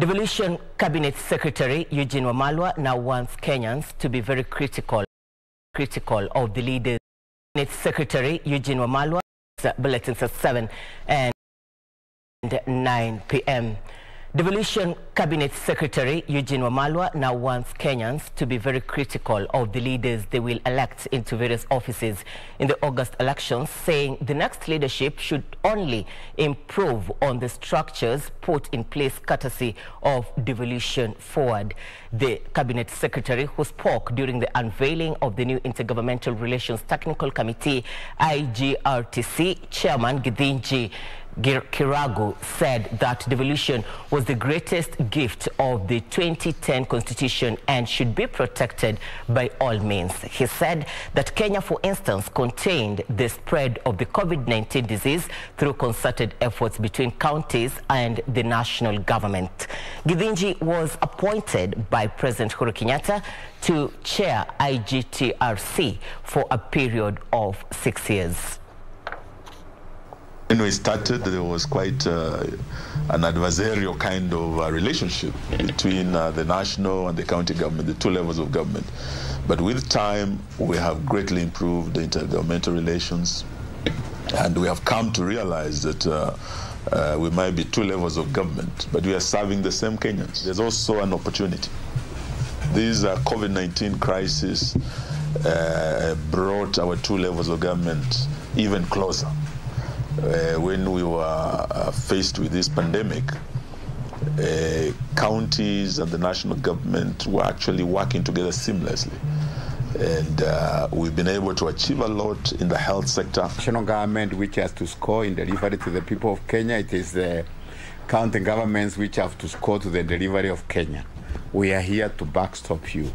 Devolution Cabinet Secretary Eugene Wamalwa now wants Kenyans to be very critical, critical of the leaders. Cabinet Secretary Eugene Wamalwa, bulletins at 7 and 9 p.m. Devolution Cabinet Secretary Eugene Wamalwa now wants Kenyans to be very critical of the leaders they will elect into various offices in the August elections, saying the next leadership should only improve on the structures put in place courtesy of Devolution Forward. The Cabinet Secretary who spoke during the unveiling of the new Intergovernmental Relations Technical Committee, IGRTC Chairman Githinji Kiragu said that devolution was the greatest gift of the 2010 constitution and should be protected by all means. He said that Kenya, for instance, contained the spread of the COVID-19 disease through concerted efforts between counties and the national government. Githinji was appointed by President Uhuru Kenyatta to chair IGRTC for a period of six years. When we started, there was quite uh, an adversarial kind of uh, relationship between uh, the national and the county government, the two levels of government. But with time, we have greatly improved the intergovernmental relations, and we have come to realize that uh, uh, we might be two levels of government, but we are serving the same Kenyans. There's also an opportunity. This uh, COVID-19 crisis brought our two levels of government even closer. Uh, when we were uh, faced with this pandemic, uh, counties and the national government were actually working together seamlessly. And uh, we've been able to achieve a lot in the health sector. National government which has to score in delivery to the people of Kenya. It is the county governments which have to score to the delivery of Kenya. We are here to backstop you,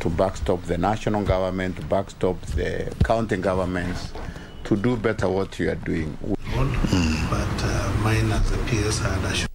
to backstop the national government, to backstop the county governments, to do better what you are doing. But uh, mine as a PS had